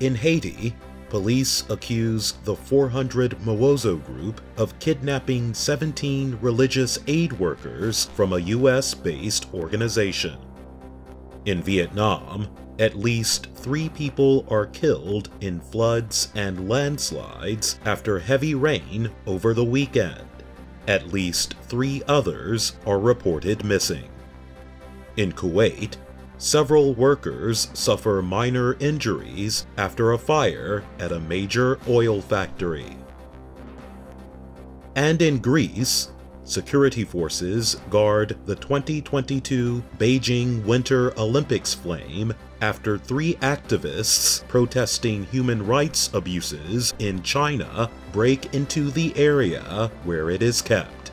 In Haiti, police accuse the 400 Mawozo group of kidnapping 17 religious aid workers from a US based organization. In Vietnam, at least three people are killed in floods and landslides after heavy rain over the weekend. At least three others are reported missing. In Kuwait, several workers suffer minor injuries after a fire at a major oil factory. And in Greece, security forces guard the 2022 Beijing Winter Olympics flame after three activists protesting human rights abuses in China break into the area where it is kept.